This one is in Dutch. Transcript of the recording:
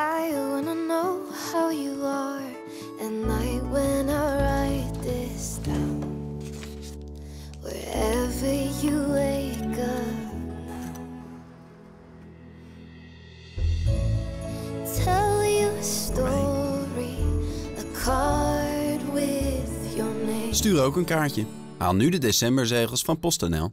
I wanna know how you are at night when I write this down. Wherever you wake up Tell you a story, a card with your name. Stuur ook een kaartje. Haal nu de decemberzegels van PostNL